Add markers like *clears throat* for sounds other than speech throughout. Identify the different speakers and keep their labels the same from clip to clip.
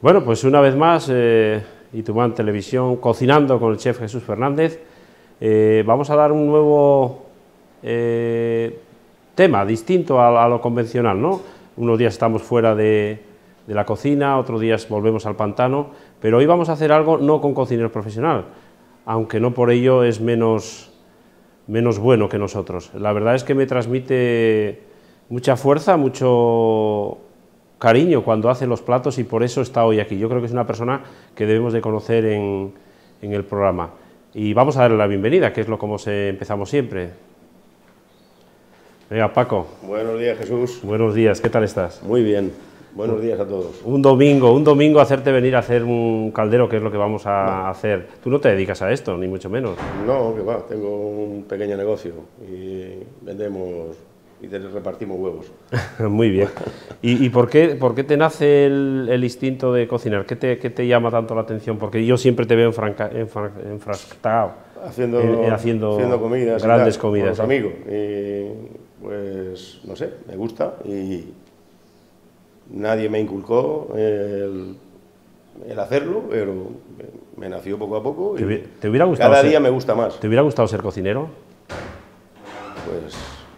Speaker 1: Bueno, pues una vez más, eh, Itumán Televisión, cocinando con el chef Jesús Fernández. Eh, vamos a dar un nuevo eh, tema, distinto a, lo convencional, ¿no? Unos días estamos fuera de, la cocina, otros días volvemos al pantano, pero hoy vamos a hacer algo no con cocinero profesional, aunque no por ello es menos, menos bueno que nosotros. La verdad es que me transmite mucha fuerza, mucho cariño cuando hace los platos y por eso está hoy aquí. Yo creo que es una persona que debemos de conocer en, el programa. Y vamos a darle la bienvenida, que es lo como se empezamos siempre. Venga, Paco.
Speaker 2: Buenos días, Jesús.
Speaker 1: Buenos días, ¿qué tal estás?
Speaker 2: Muy bien. Buenos días a todos.
Speaker 1: Un domingo, un domingo hacerte venir a hacer un caldero, que es lo que vamos a hacer. Tú no te dedicas a esto, ni mucho menos.
Speaker 2: No, que va, tengo un pequeño negocio y vendemos y te repartimos huevos. *laughs*
Speaker 1: Muy bien. ¿Y, por, qué, por qué te nace el, instinto de cocinar? ¿Qué te, ¿Qué te, llama tanto la atención? Porque yo siempre te veo enfrascado,
Speaker 2: haciendo,
Speaker 1: haciendo,
Speaker 2: haciendo, comidas
Speaker 1: grandes comidas.
Speaker 2: Con los amigos. Y, pues, no sé, me gusta y nadie me inculcó el, hacerlo, pero me nació poco a poco.
Speaker 1: Y ¿Te, hubiera gustado
Speaker 2: cada día me gusta más.
Speaker 1: ¿Te hubiera gustado ser cocinero?
Speaker 2: Pues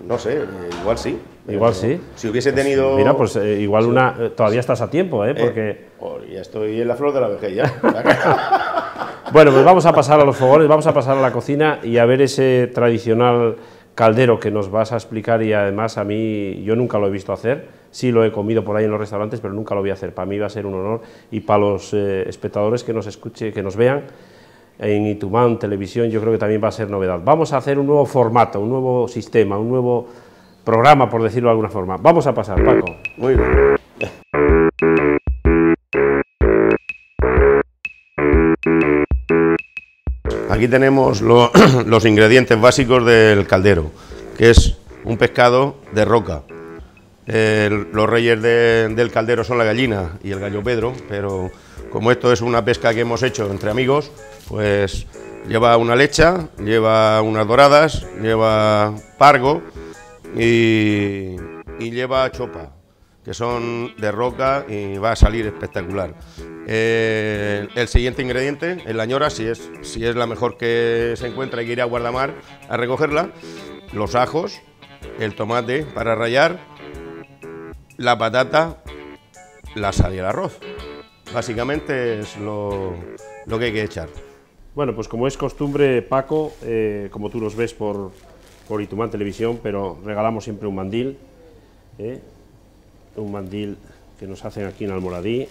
Speaker 2: no sé, igual sí.
Speaker 1: Igual sí.
Speaker 2: Si hubiese tenido...
Speaker 1: Mira, pues eh, igual una... Eh, todavía estás a tiempo, ¿eh? Porque...
Speaker 2: Eh, oh, ya estoy en la flor de la vejez ya. *laughs*
Speaker 1: bueno, pues vamos a pasar a los fogones, vamos a pasar a la cocina y a ver ese tradicional caldero que nos vas a explicar y además a mí yo nunca lo he visto hacer, sí lo he comido por ahí en los restaurantes, pero nunca lo voy a hacer. Para mí va a ser un honor y para los espectadores que nos escuchen, que nos vean, en Itumán Televisión yo creo que también va a ser novedad. Vamos a hacer un nuevo formato, un nuevo sistema, un nuevo programa, por decirlo de alguna forma. Vamos a pasar, Paco.
Speaker 2: Muy bien. Aquí tenemos *clears throat* los ingredientes básicos del caldero, que es un pescado de roca. Los reyes del caldero son la gallina y el gallo Pedro, pero como esto es una pesca que hemos hecho entre amigos, pues lleva una lecha, lleva unas doradas, lleva pargo y, lleva chopa, que son de roca y va a salir espectacular. Eh, el siguiente ingrediente es la si es, si es la mejor que se encuentra, hay que ir a Guardamar a recogerla, los ajos, el tomate para rallar, la patata, la sal y el arroz. Básicamente es lo, lo que hay que echar.
Speaker 1: Bueno, pues como es costumbre, Paco, eh, como tú nos ves por, por Itumán Televisión, pero regalamos siempre un mandil, ¿eh? un mandil que nos hacen aquí en Almoradí,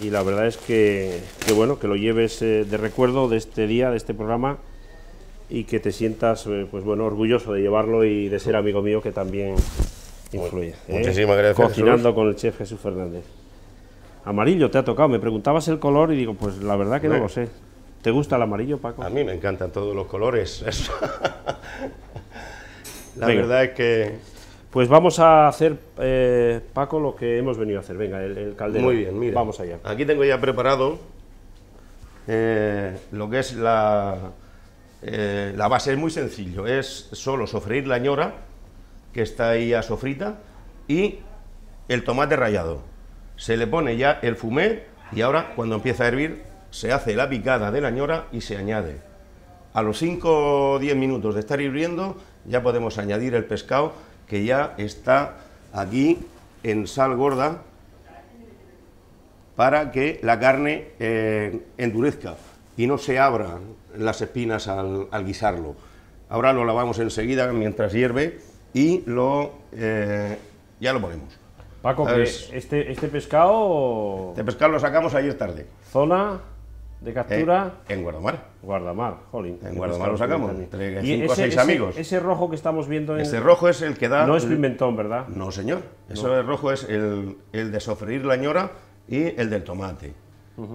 Speaker 1: y la verdad es que, bueno, que lo lleves eh, de recuerdo de este día, de este programa, y que te sientas, pues bueno, orgulloso de llevarlo y de ser amigo mío que también influye.
Speaker 2: Muchísimas gracias.
Speaker 1: Cocinando con el chef Jesús Fernández. Amarillo te ha tocado. Me preguntabas el color y digo, pues la verdad que no lo sé. ¿Te gusta el amarillo, Paco?
Speaker 2: A mí me encantan todos los colores. *laughs* la verdad es que...
Speaker 1: Pues vamos a hacer, eh, Paco, lo que hemos venido a hacer. Venga, el, caldero.
Speaker 2: Muy bien, mira.
Speaker 1: Vamos allá.
Speaker 2: Aquí tengo ya preparado eh, lo que es la, eh, la base. Es muy sencillo. Es solo sofreír la ñora, que está ahí a sofrita, y el tomate rallado se le pone ya el fumé y ahora cuando empieza a hervir se hace la picada de la ñora y se añade. A los 5 o 10 minutos de estar hirviendo ya podemos añadir el pescado que ya está aquí en sal gorda para que la carne eh, endurezca y no se abran las espinas al, guisarlo. Ahora lo lavamos enseguida mientras hierve y lo, eh, ya lo ponemos.
Speaker 1: Paco, este, este pescado...
Speaker 2: Este pescado lo sacamos ayer tarde.
Speaker 1: ¿Zona de captura?
Speaker 2: Eh, en Guardamar.
Speaker 1: Guardamar, jolín.
Speaker 2: En Guardamar lo sacamos, entre 5 o 6 amigos.
Speaker 1: Ese rojo que estamos viendo en...
Speaker 2: Ese rojo es el que da...
Speaker 1: No es pimentón, ¿verdad?
Speaker 2: No, señor. Eso de rojo es el, el, de sofreír la ñora y el del tomate.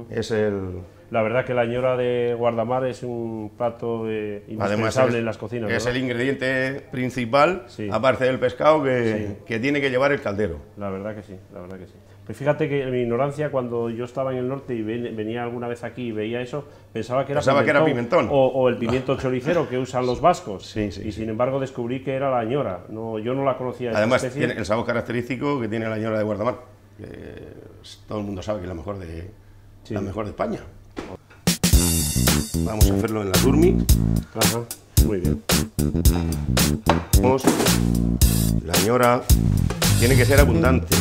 Speaker 2: Es el
Speaker 1: la verdad que la ñora de guardamar es un plato eh, indispensable en las cocinas.
Speaker 2: Es el ingrediente principal, aparte del pescado, que, que, tiene que llevar el caldero.
Speaker 1: La verdad que sí, la verdad que sí. Pues fíjate que en mi ignorancia, cuando yo estaba en el norte y ven- venía alguna vez aquí y veía eso, pensaba que era
Speaker 2: Pensaba que era pimentón.
Speaker 1: O, o el pimiento *laughs* choricero que usan los vascos.
Speaker 2: Sí, sí,
Speaker 1: y
Speaker 2: sí.
Speaker 1: sin embargo descubrí que era la añora. No, yo no la conocía.
Speaker 2: Además, tiene el sabor característico que tiene la ñora de Guardamar. que es- todo el mundo sabe que es la mejor de,
Speaker 1: Sí.
Speaker 2: la mejor de España. Vamos a hacerlo en la Turmi.
Speaker 1: Ajá, muy bien.
Speaker 2: Vamos. La ñora tiene que ser abundante.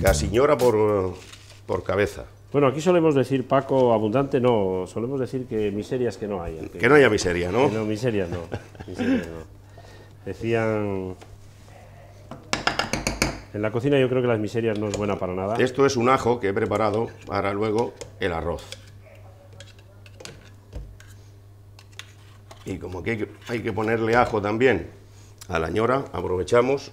Speaker 2: Casi ñora por, por cabeza.
Speaker 1: Bueno, aquí solemos decir, Paco, abundante no, solemos decir que miserias que no hay. que-
Speaker 2: Que no haya miseria, ¿no?
Speaker 1: que no, miserias no. miserias no. Decían... En la cocina yo creo que las miserias no es buena para nada.
Speaker 2: Esto es un ajo que he preparado para luego el arroz. Y como que hay que, ponerle ajo también a la ñora, aprovechamos.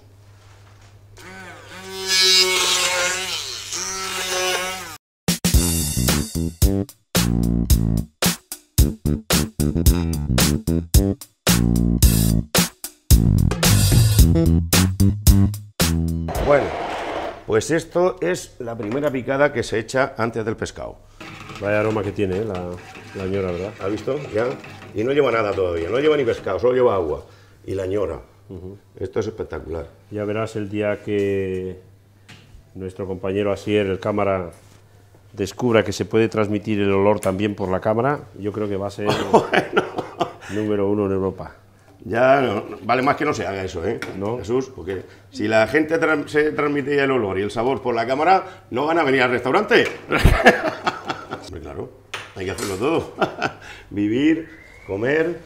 Speaker 2: Bueno, pues esto es la primera picada que se echa antes del pescado.
Speaker 1: Vaya aroma que tiene ¿eh? la, la ñora, ¿verdad?
Speaker 2: ¿Has visto? Ya. Y no lleva nada todavía, no lleva ni pescado, solo lleva agua. Y la ñora. Esto es espectacular.
Speaker 1: Ya verás el día que nuestro compañero Asier, el cámara, descubra que se puede transmitir el olor también por la cámara. Yo creo que va a ser *laughs* número uno en Europa.
Speaker 2: Ya no- vale más que no se haga eso, ¿eh?
Speaker 1: No.
Speaker 2: Jesús, porque si la gente se transmite el olor y el sabor por la cámara, no van a venir al restaurante. *laughs* Hombre, claro, hay que hacerlo todo. *laughs* Vivir, comer.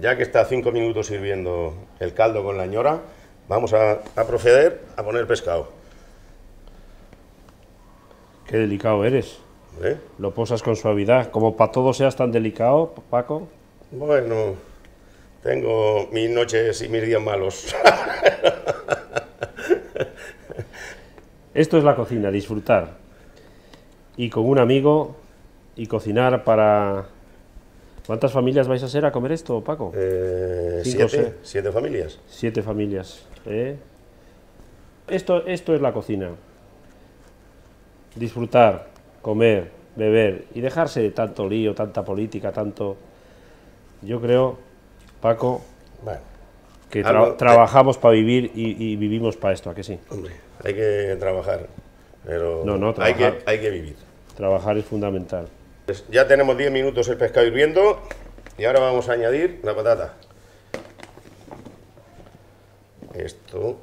Speaker 2: Ya que está cinco minutos hirviendo el caldo con la ñora, vamos a, a proceder a poner pescado.
Speaker 1: Qué delicado eres.
Speaker 2: ¿eh?
Speaker 1: Lo posas con suavidad. Como para todo seas tan delicado, Paco.
Speaker 2: Bueno, tengo mis noches y mis días malos.
Speaker 1: Esto es la cocina, disfrutar. Y con un amigo y cocinar para... ¿Cuántas familias vais a ser a comer esto, Paco?
Speaker 2: Eh,
Speaker 1: Cinco,
Speaker 2: siete, siete familias.
Speaker 1: Siete familias. ¿eh? Esto, esto es la cocina. Disfrutar, comer, beber y dejarse de tanto lío, tanta política, tanto... Yo creo, Paco,
Speaker 2: Bueno,
Speaker 1: que tra-
Speaker 2: Algo-
Speaker 1: trabajamos para vivir y, y vivimos para esto, ¿a que sí?
Speaker 2: hombre, hay que trabajar, pero
Speaker 1: No, no,
Speaker 2: hay,
Speaker 1: trabajar.
Speaker 2: que, hay que vivir.
Speaker 1: Trabajar es fundamental.
Speaker 2: Pues ya tenemos 10 minutos el pescado hirviendo y ahora vamos a añadir la patata. Esto.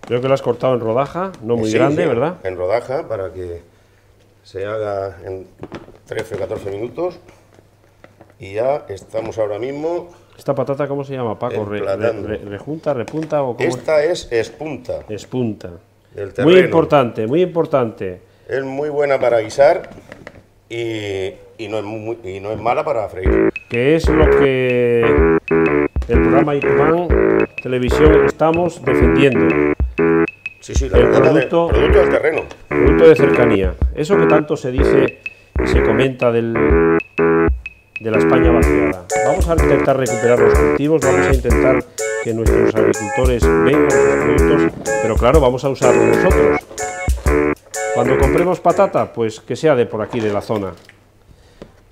Speaker 1: Creo que lo has cortado en rodaja, no muy
Speaker 2: Sí,
Speaker 1: grande,
Speaker 2: sí,
Speaker 1: ¿verdad?
Speaker 2: En rodaja para que se haga en 13 o 14 minutos. Y ya estamos ahora mismo.
Speaker 1: ¿Esta patata cómo se llama, Paco? Re- re-
Speaker 2: Emplatando.
Speaker 1: re- ¿Rejunta, repunta o cómo?
Speaker 2: Esta es espunta.
Speaker 1: Es punta.
Speaker 2: del
Speaker 1: Muy importante, muy importante.
Speaker 2: Es muy buena para guisar y, y no es muy- y no es mala para freír.
Speaker 1: Que es lo que el programa Ituman Televisión estamos defendiendo.
Speaker 2: Sí, sí, la
Speaker 1: El
Speaker 2: de-
Speaker 1: producto-
Speaker 2: del terreno.
Speaker 1: Producto de cercanía. Eso que tanto se dice y se comenta del, de la España vaciada. Vamos a intentar recuperar los cultivos, vamos a intentar que nuestros agricultores vendan los productos, pero claro, vamos a usarlos nosotros. Cuando compremos patata, pues que sea de por aquí, de la zona.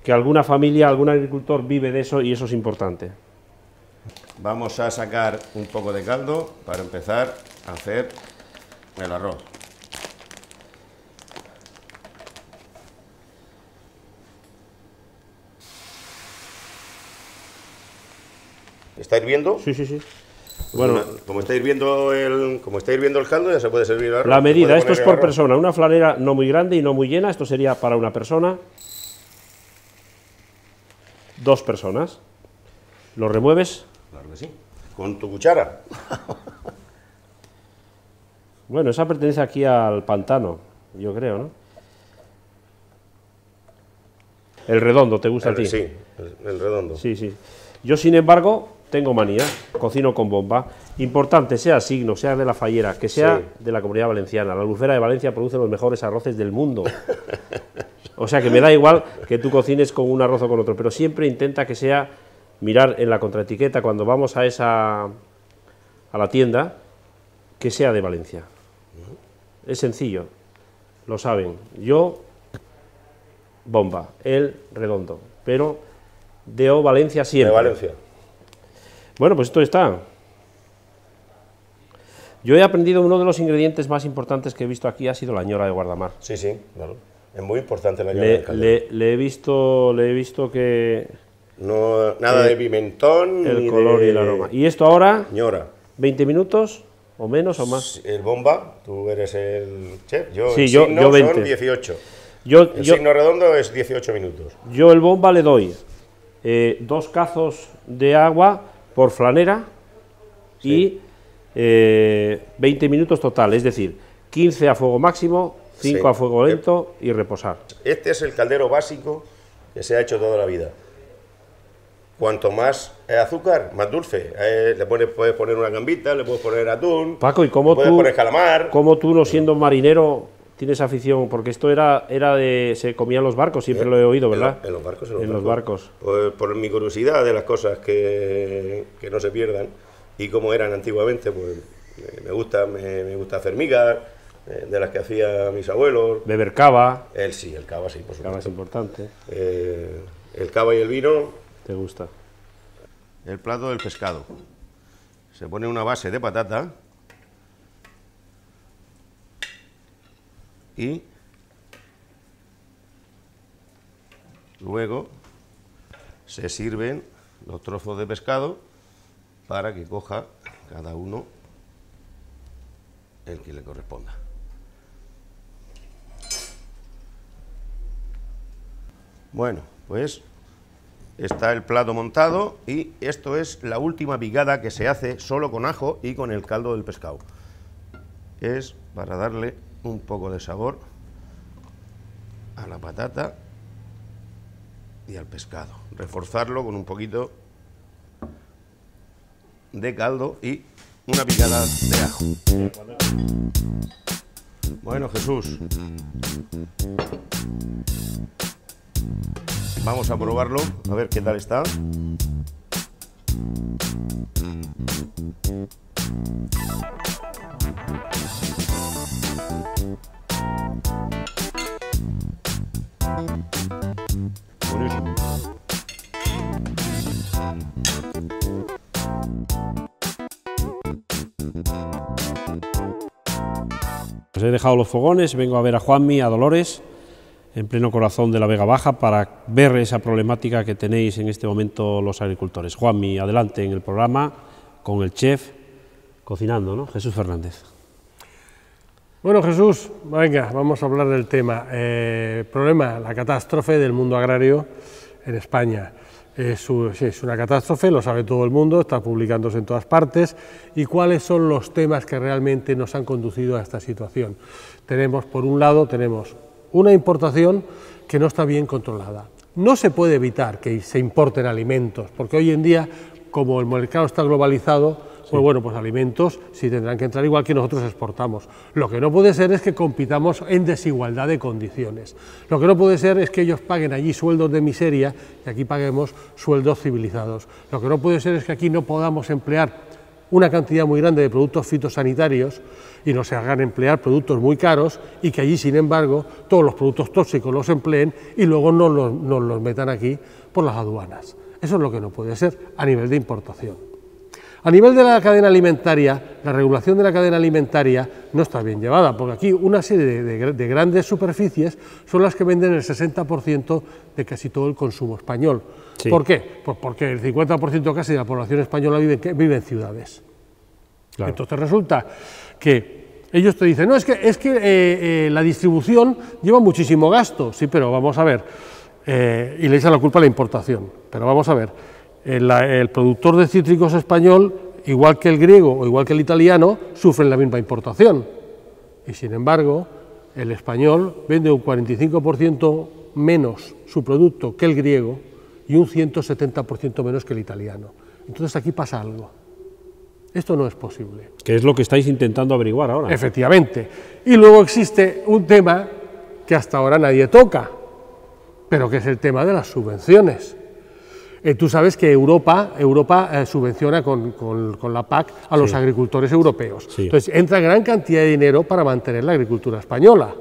Speaker 1: que alguna familia, algún agricultor vive de eso y eso es importante.
Speaker 2: Vamos a sacar un poco de caldo para empezar a hacer el arroz. ¿Está hirviendo?
Speaker 1: Sí, sí, sí.
Speaker 2: Bueno, como está hirviendo el, como está hirviendo el caldo, ya se puede servir arroz.
Speaker 1: La medida, esto es por persona, una flanera no muy grande y no muy llena, esto sería para una persona, dos personas. Lo remueves,
Speaker 2: Claro que sí. Con tu cuchara. *laughs*
Speaker 1: bueno, esa pertenece aquí al pantano, yo creo, ¿no? El redondo, ¿te gusta a ti?
Speaker 2: Sí, el, el redondo.
Speaker 1: Sí, sí. Yo, sin embargo, tengo manía, cocino con bomba. Importante, sea signo, sea de la fallera, que sea
Speaker 2: Sí.
Speaker 1: de la comunidad valenciana. La albufera de Valencia produce los mejores arroces del mundo. O sea que me da igual que tú cocines con un arroz o con otro, pero siempre intenta que sea mirar en la contraetiqueta cuando vamos a esa a la tienda que sea de Valencia. Es sencillo, lo saben. Yo bomba, él redondo, pero Deo Valencia
Speaker 2: De
Speaker 1: siempre.
Speaker 2: Valencia.
Speaker 1: Bueno, pues esto está. Yo he aprendido uno de los ingredientes más importantes que he visto aquí ha sido la ñora de guardamar.
Speaker 2: Sí, sí, claro. Es muy importante la ñora
Speaker 1: Le,
Speaker 2: del
Speaker 1: le- le he visto, le he visto que
Speaker 2: No, nada
Speaker 1: Eh,
Speaker 2: de pimentón,
Speaker 1: el
Speaker 2: ni
Speaker 1: color
Speaker 2: de
Speaker 1: y el aroma. Y esto ahora,
Speaker 2: ñora.
Speaker 1: 20 minutos o menos o más.
Speaker 2: El bomba, tú eres el chef, yo
Speaker 1: Sí,
Speaker 2: el
Speaker 1: yo-
Speaker 2: signo
Speaker 1: yo 20.
Speaker 2: son 18.
Speaker 1: Yo,
Speaker 2: El
Speaker 1: yo,
Speaker 2: signo redondo es 18 minutos.
Speaker 1: yo el bomba le doy eh, dos cazos de agua por flanera y eh, 20 minutos total, es decir, 15 a fuego máximo, 5
Speaker 2: Sí.
Speaker 1: a fuego lento y reposar.
Speaker 2: Este es el caldero básico que se ha hecho toda la vida. Cuanto más eh, azúcar, más dulce. Eh, le pones, puedes poner una gambita, le puedes poner atún,
Speaker 1: Paco, ¿y cómo
Speaker 2: le puedes
Speaker 1: tú,
Speaker 2: poner calamar.
Speaker 1: cómo tú, no siendo marinero, tienes afición? Porque esto era, era de. se comían los barcos, siempre lo he oído,
Speaker 2: En
Speaker 1: ¿verdad?
Speaker 2: En, los barcos. En los
Speaker 1: En los
Speaker 2: barcos.
Speaker 1: barcos.
Speaker 2: Pues, por mi curiosidad de las cosas que, que no se pierdan y cómo eran antiguamente, pues me- gusta, me, me gusta hacer migas, eh, de las que hacía mis abuelos.
Speaker 1: Beber cava,
Speaker 2: El sí, el cava sí, por
Speaker 1: cava es
Speaker 2: supuesto.
Speaker 1: importante,
Speaker 2: Eh, el cava y el vino
Speaker 1: te gusta.
Speaker 2: El plato del pescado. Se pone una base de patata y luego se sirven los trozos de pescado para que coja cada uno el que le corresponda. Bueno, pues Está el plato montado y esto es la última picada que se hace solo con ajo y con el caldo del pescado. Es para darle un poco de sabor a la patata y al pescado. Reforzarlo con un poquito de caldo y una picada de ajo. Bueno, Jesús. Vamos a probarlo, a ver qué tal está.
Speaker 1: Pues he dejado los fogones, vengo a ver a Juanmi, a Dolores, en pleno corazón de la Vega Baja, para ver esa problemática que tenéis en este momento los agricultores. Juanmi, adelante en el programa con el chef cocinando, ¿no? Jesús Fernández.
Speaker 3: Bueno, Jesús, venga, vamos a hablar del tema. Eh, problema, la catástrofe del mundo agrario en España. Es, una catástrofe, lo sabe todo el mundo, está publicándose en todas partes. ¿Y cuáles son los temas que realmente nos han conducido a esta situación? Tenemos, por un lado, tenemos una importación que no está bien controlada. No se puede evitar que se importen alimentos, porque hoy en día, como el mercado está globalizado, pues bueno, pues alimentos sí tendrán que entrar igual que nosotros exportamos. Lo que no puede ser es que compitamos en desigualdad de condiciones. Lo que no puede ser es que ellos paguen allí sueldos de miseria y aquí paguemos sueldos civilizados. Lo que no puede ser es que aquí no podamos emplear una cantidad muy grande de productos fitosanitarios y no se hagan emplear productos muy caros y que allí, sin embargo, todos los productos tóxicos los empleen y luego no los, no los metan aquí por las aduanas. Eso es lo que no puede ser a nivel de importación. A nivel de la cadena alimentaria, la regulación de la cadena alimentaria no está bien llevada, porque aquí una serie de, grandes superficies son las que venden el 60% de casi todo el consumo español. ¿Por qué? Pues porque el 50% casi de la población española vive, vive en ciudades. Entonces resulta que ellos te dicen, no, es que, es que eh, eh, la distribución lleva muchísimo gasto, sí, pero vamos a ver, eh, y le echan la culpa a la importación, pero vamos a ver, el, productor de cítricos español, igual que el griego o igual que el italiano, sufren la misma importación, y sin embargo, el español vende un 45% menos su producto que el griego y un 170% menos que el italiano. Entonces aquí pasa algo. Esto no es posible.
Speaker 1: Que es lo que estáis intentando averiguar ahora.
Speaker 3: Efectivamente. Y luego existe un tema que hasta ahora nadie toca, pero que es el tema de las subvenciones. Eh, tú sabes que Europa, Europa eh, subvenciona con, la PAC a los agricultores europeos. Entonces entra gran cantidad de dinero para mantener la agricultura española.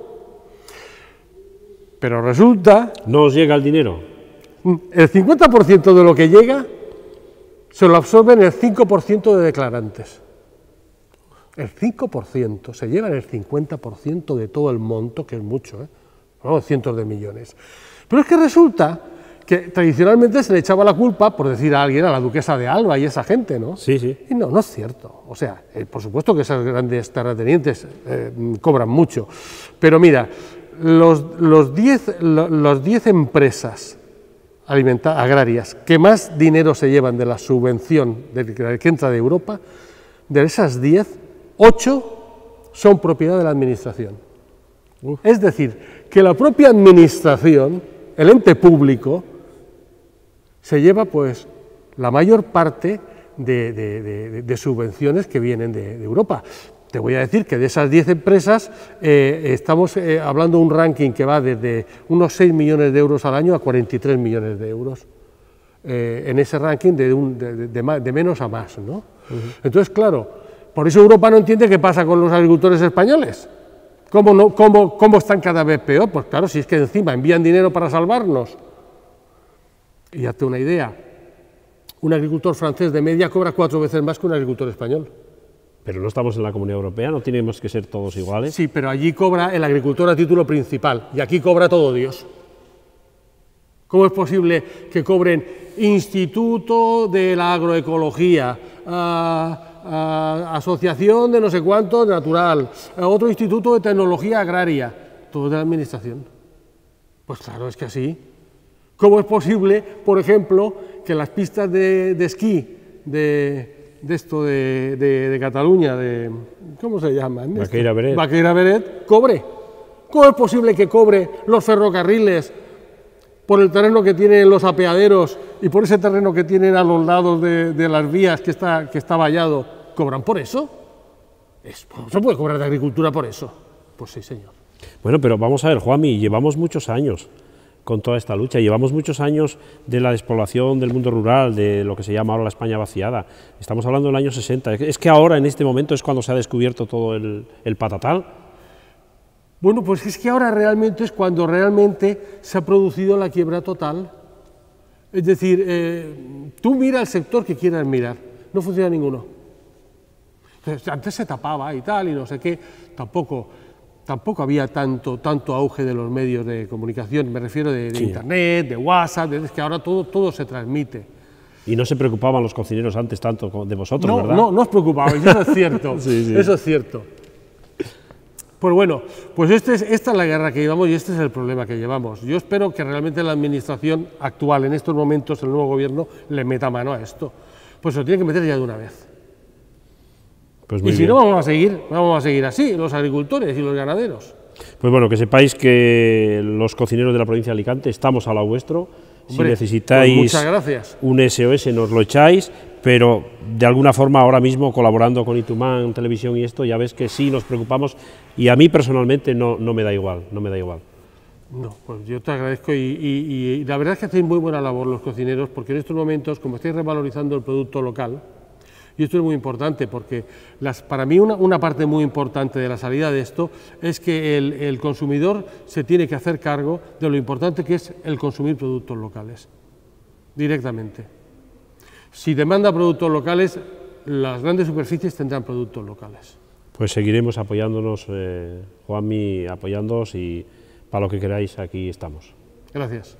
Speaker 3: Pero resulta...
Speaker 1: ¿No os llega el dinero?
Speaker 3: El 50% de lo que llega se lo absorben el 5% de declarantes. El 5%, se llevan el 50% de todo el monto, que es mucho, ¿eh? cientos de millones. Pero es que resulta que tradicionalmente se le echaba la culpa, por decir a alguien, a la duquesa de Alba y esa gente, ¿no?
Speaker 1: Sí, sí.
Speaker 3: Y no, no es cierto. O sea, eh, por supuesto que esas grandes terratenientes eh, cobran mucho. Pero mira, los 10 los diez empresas agrarias que más dinero se llevan de la subvención que entra de Europa, de esas 10, 8 son propiedad de la Administración. Es decir, que la propia Administración, el ente público, se lleva pues la mayor parte de, subvenciones que vienen de Europa. Te voy a decir que de esas 10 empresas eh, estamos eh, hablando de un ranking que va desde unos 6 millones de euros al año a 43 millones de euros. Eh, en ese ranking de, menos a más. ¿no? Entonces, claro, por eso Europa no entiende qué pasa con los agricultores españoles. ¿Cómo, no, cómo, ¿Cómo están cada vez peor? Pues claro, si es que encima envían dinero para salvarnos. Y hazte una idea, un agricultor francés de media cobra cuatro veces más que un agricultor español.
Speaker 1: Pero no estamos en la Comunidad Europea, no tenemos que ser todos iguales.
Speaker 3: Sí, pero allí cobra el agricultor a título principal y aquí cobra todo Dios. ¿Cómo es posible que cobren Instituto de la Agroecología, Asociación de no sé cuánto natural, otro Instituto de Tecnología Agraria, todo de la Administración? Pues claro, es que así. ¿Cómo es posible, por ejemplo, que las pistas de esquí de, de esto de, Cataluña, de, ¿cómo se llama?
Speaker 1: Vaqueira Beret.
Speaker 3: Vaqueira Beret, cobre. ¿Cómo es posible que cobre los ferrocarriles por el terreno que tienen los apeaderos y por ese terreno que tienen a los lados de, las vías que está, que está vallado? ¿Cobran por eso? ¿No se puede cobrar de agricultura por eso? Pues sí, señor.
Speaker 1: Bueno, pero vamos a ver, Juanmi, llevamos muchos años con toda esta lucha. Llevamos muchos años de la despoblación del mundo rural, de lo que se llama ahora la España vaciada. Estamos hablando del año 60. Es que ahora, en este momento, es cuando se ha descubierto todo el, patatal.
Speaker 3: Bueno, pues es que ahora realmente es cuando realmente se ha producido la quiebra total. Es decir, eh, tú mira el sector que quieras mirar, no funciona ninguno. Antes se tapaba y tal, y no sé qué, tampoco tampoco había tanto, tanto auge de los medios de comunicación, me refiero de, Internet, de WhatsApp, es que ahora todo, todo se transmite.
Speaker 1: Y no se preocupaban los cocineros antes tanto de vosotros,
Speaker 3: no,
Speaker 1: ¿verdad?
Speaker 3: No, no os preocupabais, eso es *laughs* cierto, eso es cierto. Pues bueno, pues este es, esta es la guerra que llevamos y este es el problema que llevamos. Yo espero que realmente la administración actual, en estos momentos, el nuevo gobierno, le meta mano a esto. Pues se lo tiene que meter ya de una vez. Pues y si no, vamos a seguir, vamos a seguir así, los agricultores y los ganaderos.
Speaker 1: Pues bueno, que sepáis que los cocineros de la provincia de Alicante estamos a la vuestro. si necesitáis
Speaker 3: pues
Speaker 1: un SOS nos lo echáis, pero de alguna forma ahora mismo colaborando con Itumán Televisión y esto, ya ves que sí nos preocupamos y a mí personalmente no, no me da igual, no me da igual.
Speaker 3: No, pues yo te agradezco y, y la verdad es que hacéis muy buena labor los cocineros porque en estos momentos, como estáis revalorizando el producto local, Y esto es muy importante porque las, para mí una, una, parte muy importante de la salida de esto es que el, el consumidor se tiene que hacer cargo de lo importante que es el consumir productos locales, directamente. Si demanda productos locales, las grandes superficies tendrán productos locales.
Speaker 1: Pues seguiremos apoyándonos, eh, Juanmi, apoyándonos y para lo que queráis aquí estamos.
Speaker 3: Gracias.